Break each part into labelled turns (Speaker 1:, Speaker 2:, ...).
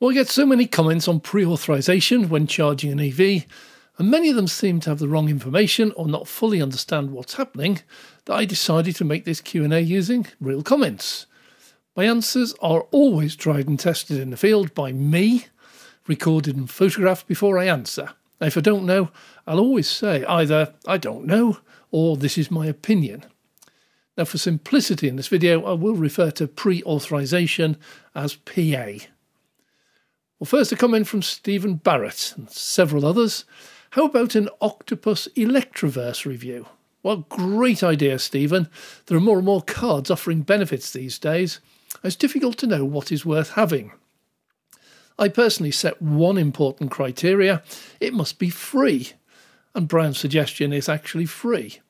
Speaker 1: Well, I get so many comments on pre-authorization when charging an EV, and many of them seem to have the wrong information or not fully understand what's happening, that I decided to make this Q&A using real comments. My answers are always tried and tested in the field by me, recorded and photographed before I answer. If I don't know, I'll always say either I don't know or this is my opinion. Now for simplicity in this video, I will refer to pre-authorization as PA. Well, first a comment from Stephen Barrett and several others. How about an Octopus Electroverse review? Well, great idea, Stephen. There are more and more cards offering benefits these days. It's difficult to know what is worth having. I personally set one important criteria it must be free. And Brian's suggestion is actually free.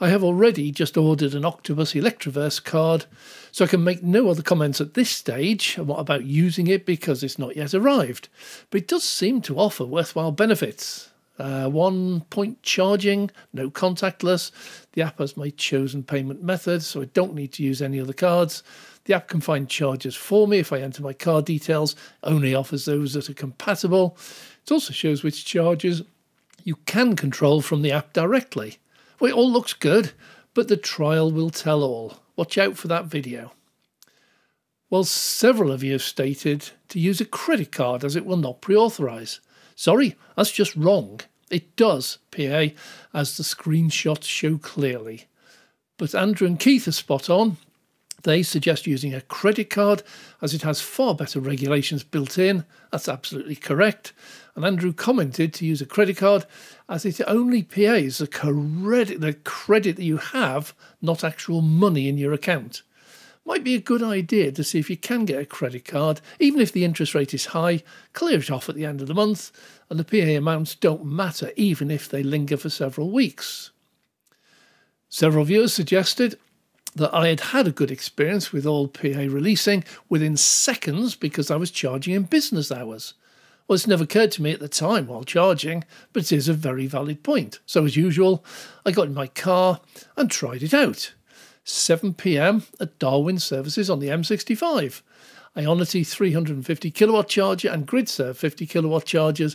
Speaker 1: I have already just ordered an Octopus Electroverse card, so I can make no other comments at this stage What about using it because it's not yet arrived. But it does seem to offer worthwhile benefits. Uh, one point charging, no contactless. The app has my chosen payment method, so I don't need to use any other cards. The app can find charges for me if I enter my card details, only offers those that are compatible. It also shows which charges you can control from the app directly. Well, it all looks good, but the trial will tell all. Watch out for that video. Well, several of you have stated to use a credit card as it will not pre-authorise. Sorry, that's just wrong. It does, PA, as the screenshots show clearly. But Andrew and Keith are spot on. They suggest using a credit card as it has far better regulations built in. That's absolutely correct. And Andrew commented to use a credit card as it only pays the credit, the credit that you have, not actual money in your account. Might be a good idea to see if you can get a credit card, even if the interest rate is high, clear it off at the end of the month, and the PA amounts don't matter even if they linger for several weeks. Several viewers suggested that I had had a good experience with all PA releasing within seconds because I was charging in business hours. Well, it's never occurred to me at the time while charging, but it is a very valid point. So, as usual, I got in my car and tried it out. 7 pm at Darwen Services on the M65. Ionity 350 kilowatt charger and GridServe 50 kilowatt chargers,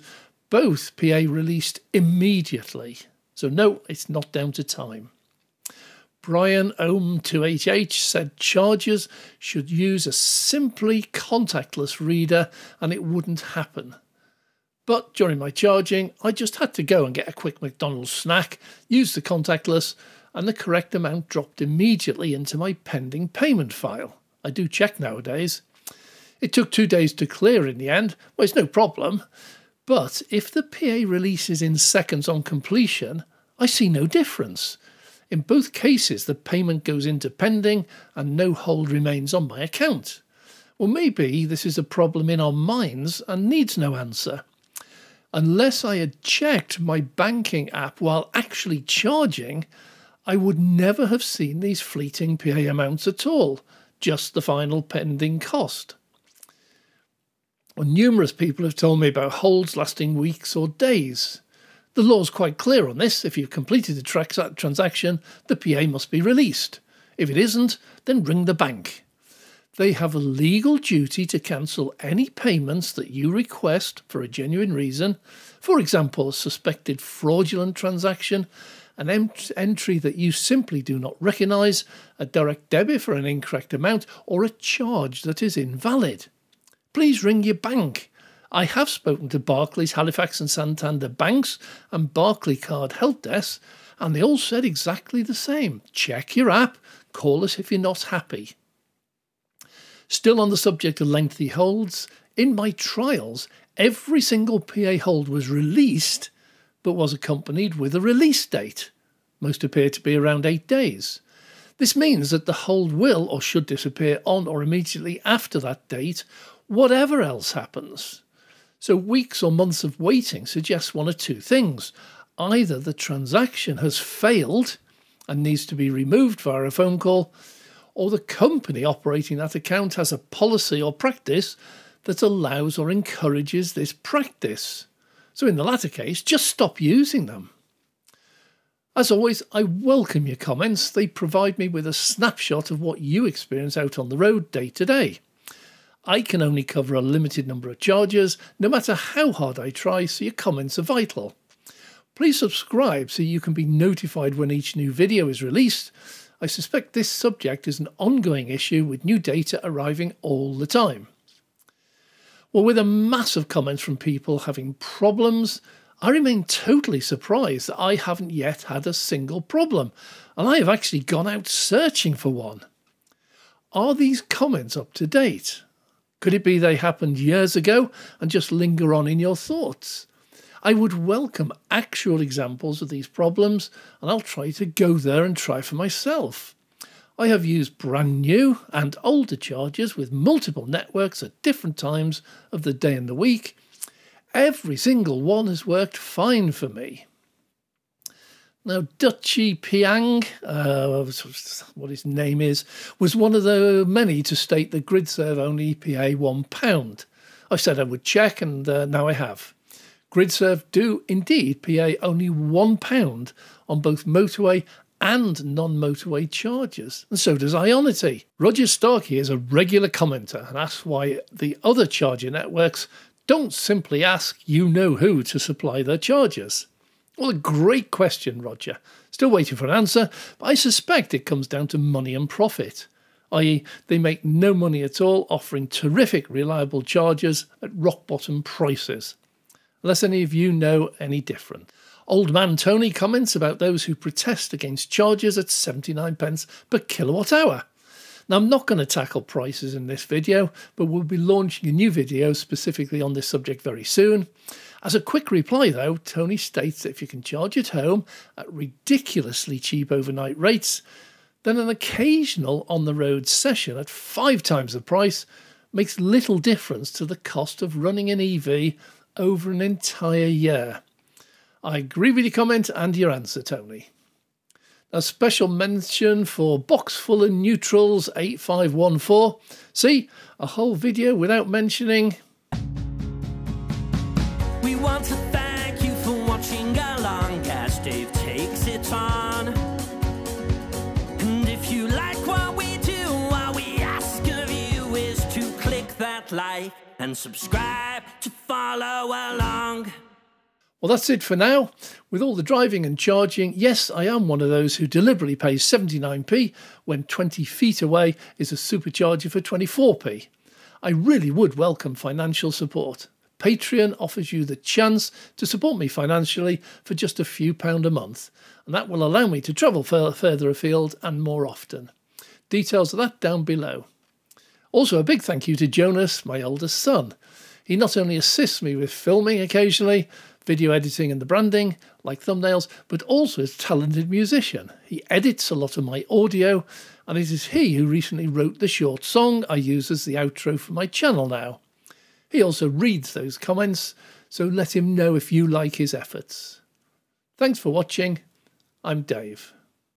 Speaker 1: both PA released immediately. So, no, it's not down to time. Brian Ohm28H said chargers should use a simply contactless reader and it wouldn't happen. But during my charging, I just had to go and get a quick McDonald's snack, use the contactless, and the correct amount dropped immediately into my pending payment file. I do check nowadays. It took two days to clear in the end. Well, it's no problem. But if the PA releases in seconds on completion, I see no difference. In both cases, the payment goes into pending and no hold remains on my account. Well, maybe this is a problem in our minds and needs no answer. Unless I had checked my banking app while actually charging, I would never have seen these fleeting PA amounts at all, just the final pending cost. Well, numerous people have told me about holds lasting weeks or days. The law's quite clear on this. If you've completed the transaction, the PA must be released. If it isn't, then ring the bank. They have a legal duty to cancel any payments that you request for a genuine reason, for example, a suspected fraudulent transaction, an ent entry that you simply do not recognise, a direct debit for an incorrect amount, or a charge that is invalid. Please ring your bank I have spoken to Barclays, Halifax, and Santander banks and Barclaycard help desk, and they all said exactly the same. Check your app, call us if you're not happy. Still on the subject of lengthy holds, in my trials, every single PA hold was released but was accompanied with a release date. Most appear to be around eight days. This means that the hold will or should disappear on or immediately after that date, whatever else happens. So, weeks or months of waiting suggests one or two things. Either the transaction has failed and needs to be removed via a phone call, or the company operating that account has a policy or practice that allows or encourages this practice. So, in the latter case, just stop using them. As always, I welcome your comments. They provide me with a snapshot of what you experience out on the road day to day. I can only cover a limited number of charges, no matter how hard I try, so your comments are vital. Please subscribe so you can be notified when each new video is released. I suspect this subject is an ongoing issue with new data arriving all the time. Well, with a mass of comments from people having problems, I remain totally surprised that I haven't yet had a single problem, and I have actually gone out searching for one. Are these comments up to date? Could it be they happened years ago and just linger on in your thoughts? I would welcome actual examples of these problems, and I'll try to go there and try for myself. I have used brand new and older chargers with multiple networks at different times of the day and the week. Every single one has worked fine for me. Now, Dutchy Piang, uh, what his name is, was one of the many to state that GridServe only PA £1. I said I would check, and uh, now I have. GridServe do indeed PA only £1 on both motorway and non motorway chargers, and so does Ionity. Roger Starkey is a regular commenter and asks why the other charger networks don't simply ask you know who to supply their chargers. Well, a great question, Roger. Still waiting for an answer, but I suspect it comes down to money and profit, i.e., they make no money at all offering terrific, reliable chargers at rock bottom prices. Unless any of you know any different. Old Man Tony comments about those who protest against charges at 79 pence per kilowatt hour. Now, I'm not going to tackle prices in this video, but we'll be launching a new video specifically on this subject very soon. As a quick reply, though, Tony states that if you can charge at home at ridiculously cheap overnight rates, then an occasional on the road session at five times the price makes little difference to the cost of running an EV over an entire year. I agree with your comment and your answer, Tony. A special mention for Box Full of Neutrals 8514. See, a whole video without mentioning We want to thank you for watching along as Dave takes it on. And if you like what we do, all we ask of you is to click that like and subscribe to follow along. Well, that's it for now. With all the driving and charging, yes, I am one of those who deliberately pays 79p when 20 feet away is a supercharger for 24p. I really would welcome financial support. Patreon offers you the chance to support me financially for just a few pound a month, and that will allow me to travel further afield and more often. Details of that down below. Also, a big thank you to Jonas, my oldest son. He not only assists me with filming occasionally, video editing and the branding, like thumbnails, but also is a talented musician. He edits a lot of my audio, and it is he who recently wrote the short song I use as the outro for my channel now. He also reads those comments, so let him know if you like his efforts. Thanks for watching. I'm Dave.